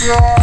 Bye.